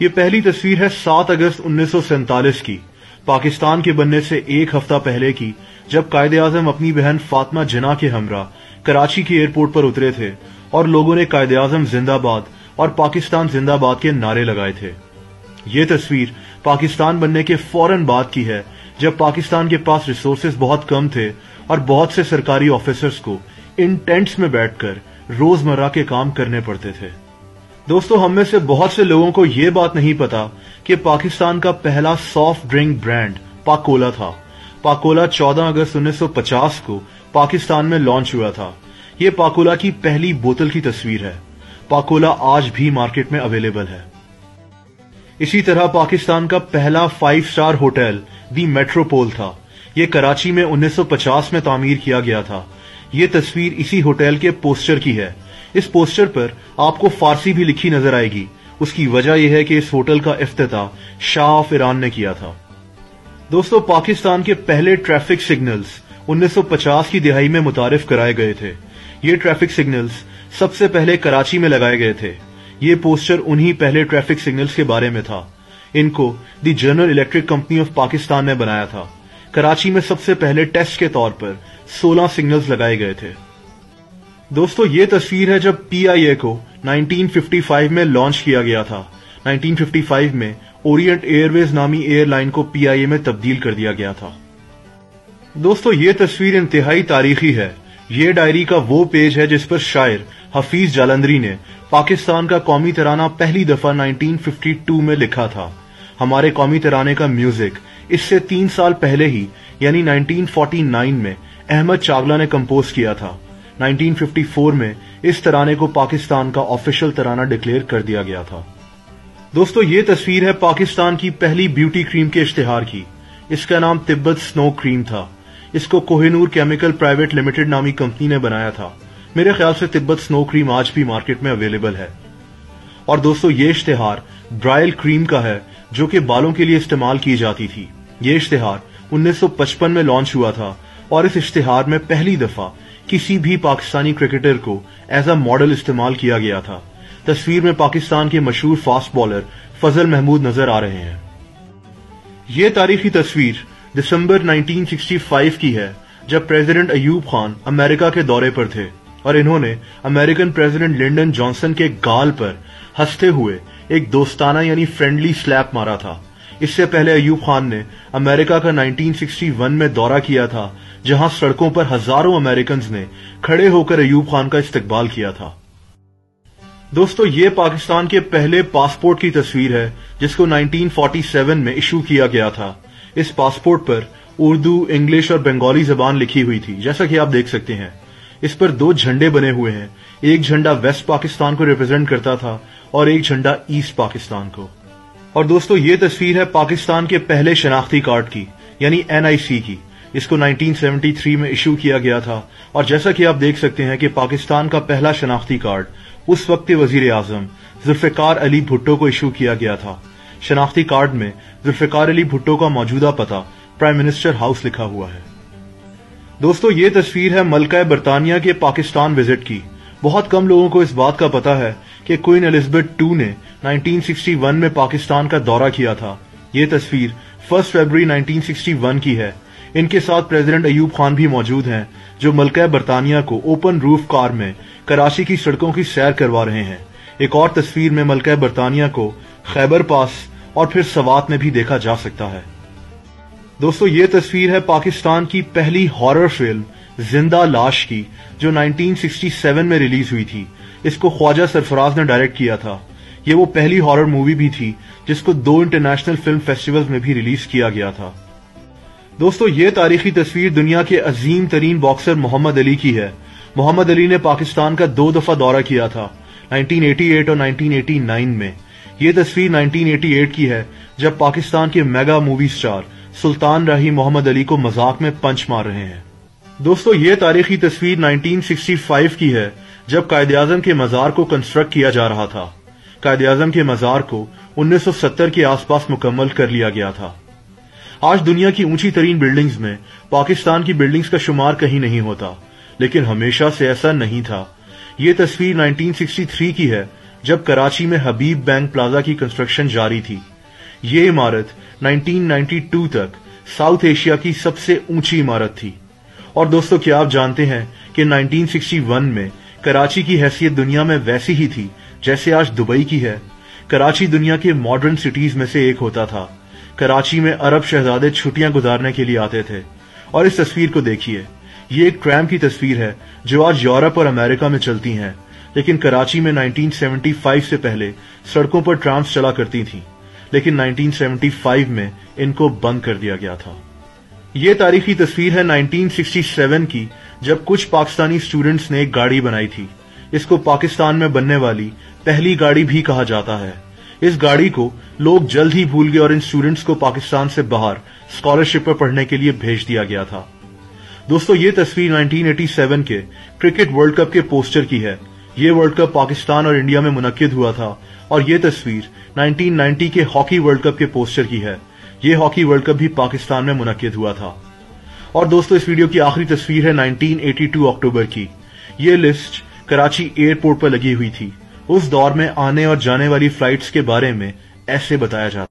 ये पहली तस्वीर है 7 अगस्त उन्नीस की। पाकिस्तान के बनने से एक हफ़्ता पहले की, जब कायदे आज़म अपनी बहन फातिमा जना के हमरा कराची के एयरपोर्ट पर उतरे थे और लोगों ने कायदे आज़म जिंदाबाद और पाकिस्तान जिंदाबाद के नारे लगाए थे। ये तस्वीर पाकिस्तान बनने के फ़ौरन बाद की है, जब पाकिस्तान के पास रिसोर्सेज बहुत कम थे और बहुत से सरकारी ऑफिसर्स को इन टेंट्स में बैठकर रोज़मर्रा के काम करने पड़ते थे। दोस्तों, हम में से बहुत से लोगों को ये बात नहीं पता कि पाकिस्तान का पहला सॉफ्ट ड्रिंक ब्रांड पाकोला था। पाकोला 14 अगस्त 1950 को पाकिस्तान में लॉन्च हुआ था। ये पाकोला की पहली बोतल की तस्वीर है। पाकोला आज भी मार्केट में अवेलेबल है। इसी तरह पाकिस्तान का पहला five star hotel the Metropole था। ये कराची में 1950 में तामीर किया गया था। ये तस्वीर इसी होटल के पोस्टर की है। इस पोस्टर पर आपको फारसी भी लिखी नज़र आएगी। उसकी वजह यह है कि इस होटल का इफ्तः शाह ऑफ़ ईरान ने किया था। दोस्तों, पाकिस्तान के पहले ट्रैफ़िक सिग्नल्स 1950 की दिहाई में मुतारिफ कराए गए थे। ये ट्रैफ़िक सिग्नल्स सबसे पहले कराची में लगाए गए थे। ये पोस्टर उन्हीं पहले ट्रैफ़िक सिग्नल्स के बारे में था। इनको the General Electric company of Pakistan ने बनाया था। कराची में सबसे पहले टेस्ट के तौर पर 16 सिग्नल्स लगाए गए थे। दोस्तों, ये तस्वीर है जब पीआईए को 1955 में लॉन्च किया गया था। 1955 में ओरिएंट एयरवेज नामी एयरलाइन को पीआईए में तब्दील कर दिया गया था। दोस्तों, ये तस्वीर इंतहाई तारीखी है। ये डायरी का वो पेज है जिस पर शायर हफीज जालंदरी ने पाकिस्तान का कौमी तराना पहली दफ़ा 1952 में लिखा था। हमारे कौमी तराने का म्यूज़िक इससे तीन साल पहले ही, यानी 1949 में, अहमद चावला ने कंपोज किया था। 1954 में इस तराने को पाकिस्तान का ऑफिशियल तराना डिक्लेयर कर दिया गया था। दोस्तों, ये तस्वीर है पाकिस्तान की पहली ब्यूटी क्रीम के इश्तेहार की। इसका नाम तिब्बत स्नो क्रीम था। इसको कोहिनूर केमिकल प्राइवेट लिमिटेड नामी कंपनी ने बनाया था। मेरे ख्याल से तिब्बत स्नो क्रीम आज भी मार्केट में अवेलेबल है। और दोस्तों, ये इश्तेहार ब्रायल क्रीम का है, जो कि बालों के लिए इस्तेमाल की जाती थी। ये इश्तेहार 1955 में लॉन्च हुआ था और इस इश्तेहार में पहली दफ़ा किसी भी पाकिस्तानी क्रिकेटर को एज अ मॉडल इस्तेमाल किया गया था। तस्वीर में पाकिस्तान के मशहूर फास्ट बॉलर फजल महमूद नज़र आ रहे हैं। ये तारीखी तस्वीर दिसंबर 1965 की है, जब प्रेसिडेंट अयूब खान अमेरिका के दौरे पर थे और इन्होंने अमेरिकन प्रेसिडेंट लिंडन जॉनसन के गाल पर हँसते हुए एक दोस्ताना यानी फ्रेंडली स्लैप मारा था। इससे पहले अयूब खान ने अमेरिका का 1961 में दौरा किया था, जहाँ सड़कों पर हज़ारों अमेरिकन ने खड़े होकर अयूब खान का इस्तकबाल किया था। दोस्तों, ये पाकिस्तान के पहले पासपोर्ट की तस्वीर है, जिसको 1947 में इशू किया गया था। इस पासपोर्ट पर उर्दू, इंग्लिश और बंगाली जबान लिखी हुई थी, जैसा कि आप देख सकते हैं। इस पर दो झंडे बने हुए हैं, एक झंडा वेस्ट पाकिस्तान को रिप्रेजेंट करता था और एक झंडा ईस्ट पाकिस्तान को। और दोस्तों, ये तस्वीर है पाकिस्तान के पहले शनाख्ती कार्ड की, यानी एनआईसी की। इसको 1973 में इशू किया गया था। और जैसा कि आप देख सकते हैं कि पाकिस्तान का पहला शनाख्ती कार्ड, उस वक्त के वज़ीर आज़म जुल्फिकार अली भुट्टो को इशू किया गया था। शनाख्ती कार्ड में जुल्फिकार अली भुट्टो का मौजूदा पता प्राइम मिनिस्टर हाउस लिखा हुआ है। दोस्तों, ये तस्वीर है मलका बरतानिया के पाकिस्तान विज़िट की। बहुत कम लोगों को इस बात का पता है कि क्वीन एलिजाबेथ टू ने 1961 में पाकिस्तान का दौरा किया था। ये तस्वीर फ़र्स्ट फरवरी 1961 की है। इनके साथ प्रेसिडेंट अयूब खान भी मौजूद हैं, जो मलका बरतानिया को ओपन रूफ कार में कराची की सड़कों की सैर करवा रहे हैं। एक और तस्वीर में मलका बरतानिया को खैबर पास और फिर सवात में भी देखा जा सकता है। दोस्तों, ये तस्वीर है पाकिस्तान की पहली हॉरर फ़िल्म ज़िंदा लाश की, जो 1967 में रिलीज़ हुई थी। इसको ख्वाजा सरफराज ने डायरेक्ट किया था। ये वो पहली हॉरर मूवी भी थी, जिसको दो इंटरनेशनल फ़िल्म फेस्टिवल्स में भी रिलीज़ किया गया था। दोस्तों, ये तारीखी तस्वीर दुनिया के अजीम तरीन बॉक्सर मोहम्मद अली की है। मोहम्मद अली ने पाकिस्तान का दो दफ़ा दौरा किया था 1988 और 1989 में। ये तस्वीर 1988 की है, जब पाकिस्तान के mega movie star Sultan Rahi Mohammad Ali को मज़ाक में पंच मार रहे हैं। दोस्तों, ये तारीखी तस्वीर 1965 की है, जब कायद आज़म के मजार को कंस्ट्रक्ट किया जा रहा था। कायद आज़म के मजार को 1970 के आसपास मुकम्मल कर लिया गया था। आज दुनिया की ऊँची तरीन बिल्डिंग्स में पाकिस्तान की बिल्डिंग्स का शुमार कहीं नहीं होता, लेकिन हमेशा से ऐसा नहीं था। ये तस्वीर 1963 की है, जब कराची में हबीब बैंक प्लाजा की कंस्ट्रक्शन जारी थी। ये इमारत 1992 तक साउथ एशिया की सबसे ऊँची इमारत थी। और दोस्तों, क्या आप जानते हैं कि 1961 में कराची की हैसियत दुनिया में वैसी ही थी जैसे आज दुबई की है? कराची दुनिया के मॉडर्न सिटीज़ में से एक होता था। कराची में अरब शहजादे छुट्टियाँ गुजारने के लिए आते थे। और इस तस्वीर को देखिए। ये एक ट्रैम की तस्वीर है जो आज यूरोप और अमेरिका में चलती हैं। लेकिन कराची में 1975 से पहले सड़कों पर ट्राम्स चला करती थीं। लेकिन 1975 में इनको बंद कर दिया गया था। ये तारीखी तस्वीर है 1967 की, जब कुछ पाकिस्तानी स्टूडेंट्स ने एक गाड़ी बनाई थी। इसको पाकिस्तान में बनने वाली पहली गाड़ी भी कहा जाता है। इस गाड़ी को लोग जल्द ही भूल गए और इन स्टूडेंट्स को पाकिस्तान से बाहर स्कॉलरशिप पर पढ़ने के लिए भेज दिया गया था। दोस्तों, ये तस्वीर 1987 के क्रिकेट वर्ल्ड कप के पोस्टर की है। ये वर्ल्ड कप पाकिस्तान और इंडिया में मुनद हुआ था और ये तस्वीर 1990 के हॉकी वर्ल्ड कप के पोस्टर की है। ये हॉकी वर्ल्ड कप भी पाकिस्तान में मुनद हुआ था। और दोस्तों, इस वीडियो की आखिरी तस्वीर है 1982 अक्टूबर की। ये लिस्ट कराची एयरपोर्ट पर लगी हुई थी। उस दौर में आने और जाने वाली फ्लाइट्स के बारे में ऐसे बताया जाता